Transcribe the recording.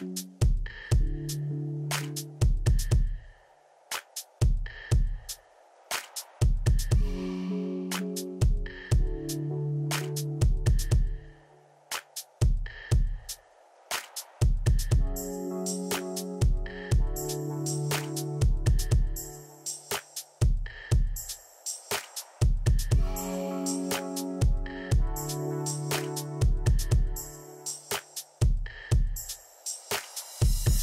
you